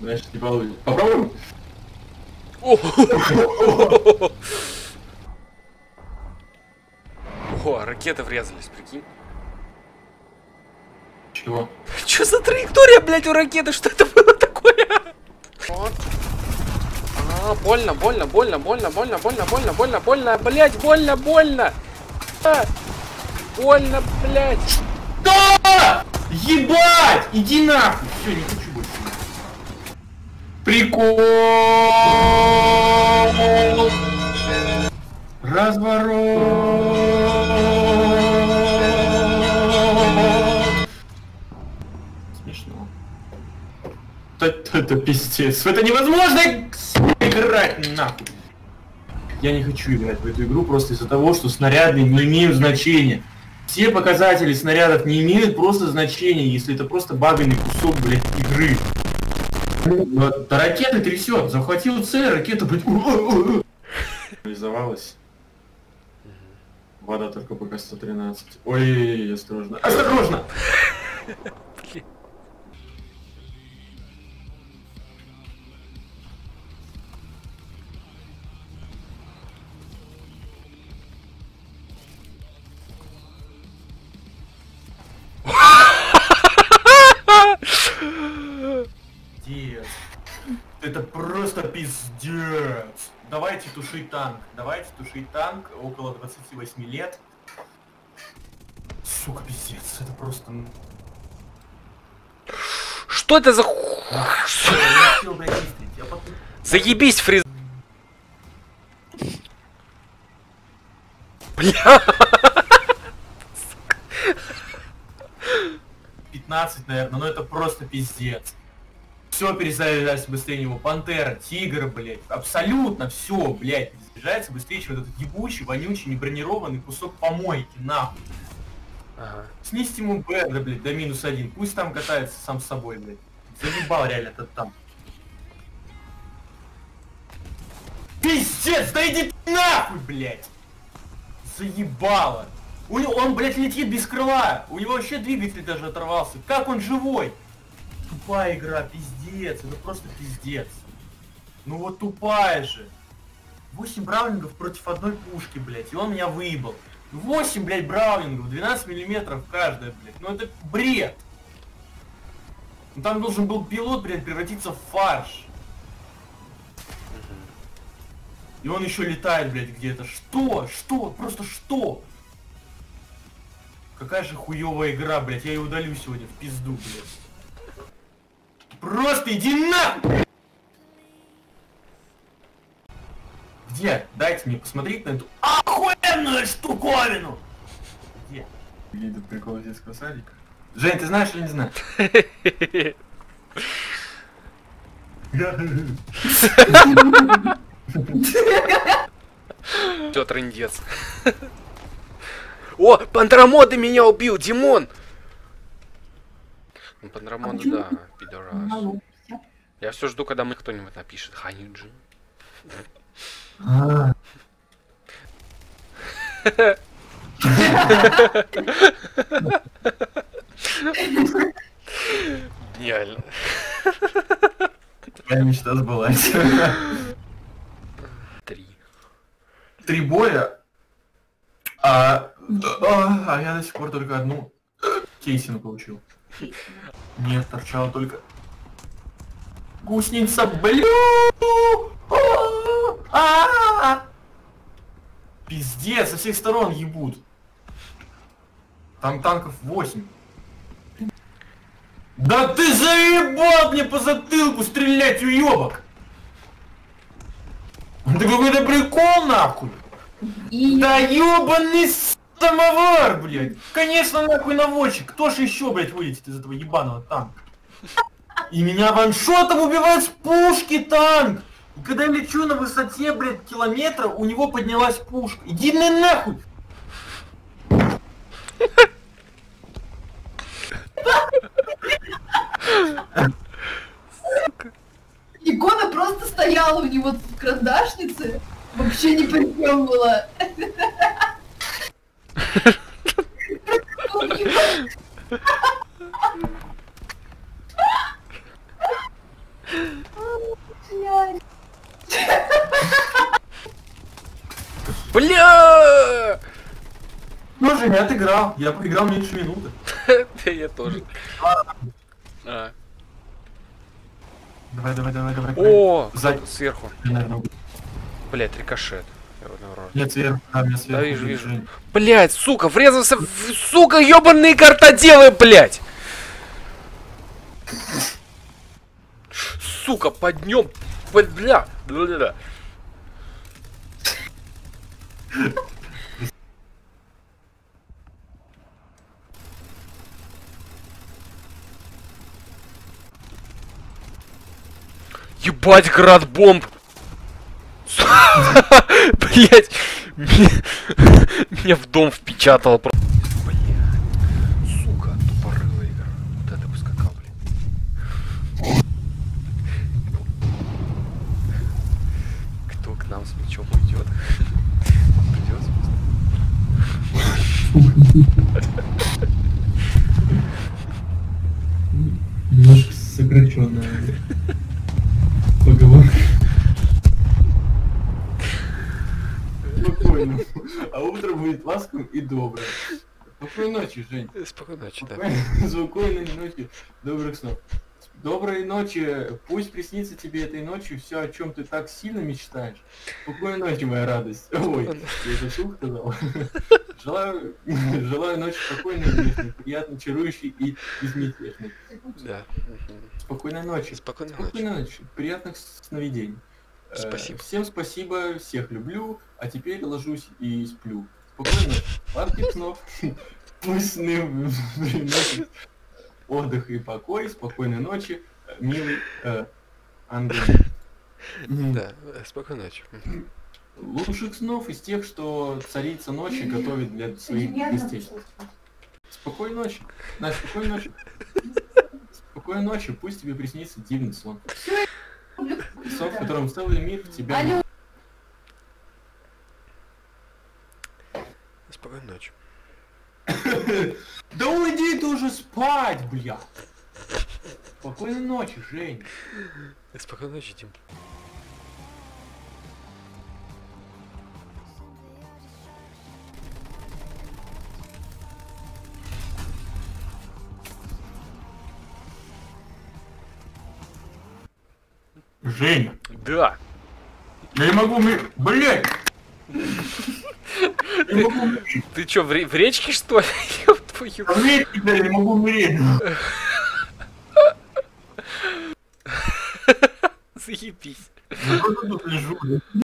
Значит, не получится. Попробуем? О, ракеты врезались, прикинь. Чего? Что за траектория, блядь, у ракеты? Что это было такое? Вот. А, больно, больно, больно, больно, больно, больно, больно, больно, больно, блядь, больно, больно. А, больно, блядь. Что? Ебать! Иди нахуй! Все, не. Прикол! Разворот! Смешно. Это, это пиздец. Это невозможно играть нахуй. Я не хочу играть в эту игру просто из-за того, что снаряды не имеют значения. Все показатели снарядов не имеют просто значения, если это просто баганный кусок, блядь, игры. Вот, Да ракеты трясет, захватил цель, ракета, реализовалась. Вода только пока 113. Ой, осторожно. Осторожно! Пиздец. Давайте тушить танк. Давайте тушить танк около 28 лет. Сука, пиздец. Это просто... Что это за Заебись, фриз... Бля, 15, наверное, но это просто пиздец. Все перезаряжается быстрее него. Пантера, тигр, блядь. Абсолютно все, блядь, перезаряжается быстрее, чем этот ебучий, вонючий, небронированный кусок помойки, нахуй. Ага. Снизьте ему Бэдра, блядь, до минус один. Пусть там катается сам с собой, блядь. Заебал реально этот там. Пиздец, да иди нахуй, блядь! Заебало! У него, он, блядь, летит без крыла. У него вообще двигатель даже оторвался. Как он живой? Тупая игра, пиздец. Это просто пиздец. Ну вот тупая же. 8 браулингов против одной пушки, блядь. И он меня выебал. 8, блядь, браулингов, 12 миллиметров каждая, блядь. Ну это бред. Ну там должен был пилот, блядь, превратиться в фарш. И он еще летает, блядь, где-то. Что? Что? Просто что? Какая же хуевая игра, блядь. Я ее удалю сегодня в пизду, блядь. Просто иди нахуй! Где? Дайте мне посмотреть на эту охуенную штуковину! Где? Где этот прикол детского садика? Жень, ты знаешь или не знаешь? Все, трындец. О, Пандрамода меня убил, Димон! Ну, Пандрамода, да, пидорас. Я все жду, когда мне кто-нибудь напишет. Ханюджи. А. Гениально. Моя мечта сбылась. Три. Три боя. А, а, а я до сих пор только одну кейсину получил. Нет, торчала только гусеница, блю! А! Пиздец, со всех сторон ебут. Там танков 8. Да ты заебал мне по затылку стрелять, уебок! Это какой-то прикол, нахуй! Да ёбаный самовар, блядь! Конечно, нахуй наводчик! Кто ж еще, блядь, вылетит из этого ебаного танка? И меня ваншотом убивает с пушки танк! И когда я лечу на высоте, блядь, километра, у него поднялась пушка. Иди на нахуй! Икона просто стояла у него в карандашнице. Вообще не при была. Бля! Ну же, я отыграл. Я поиграл меньше минуты. Да я тоже. А. Давай, давай, давай, давай. О, сзади сверху. Блять, рикошет. Нет, сверху, да, меня сверху. Да вижу, вижу. Блять, сука, врезался в... Сука, ёбаные картоделы, блять! Сука, поднем... Бля, бля. Ебать, град бомб! Блять! Меня в дом впечатало просто. Сука, тупорылая игра. Кто к нам с мечом уйдет? Ласковым и добрым. Спокойной ночи, Жень. Спокойной ночи, да. Спокойной, спокойной ночи, добрых снов. Доброй ночи, пусть приснится тебе этой ночью все, о чем ты так сильно мечтаешь. Спокойной ночи, моя радость. Ой, я это вслух сказал. Желаю, желаю ночи спокойной, нежной, приятной, чарующей и безмятежной. Да. Спокойной ночи. Спокойной ночи. Спокойной ночи. Приятных сновидений. Э, Спасибо. Всем спасибо, всех люблю, а теперь ложусь и сплю. Ночи. Сладких снов. Пусть сны приносят отдых и покой, спокойной ночи, милый э. М, Да, спокойной ночи. Лучших снов из тех, что царица ночи готовит для своих гостей. Спокойной ночи. Настя, спокойной ночи. Спокойной ночи, пусть тебе приснится дивный сон. Сон, в котором целый мир в тебя... Алло. Спокойной ночи. Да уйди ты уже спать, бля! Спокойной ночи, Жень. Спокойной ночи, Дим. Женя, Да. я не могу умереть. Умереть. Ты чё, в, в речке, что ли? Твою... Умереть теперь, я не могу умереть. Заебись. Я просто тут лежу.